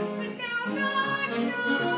But now God knows.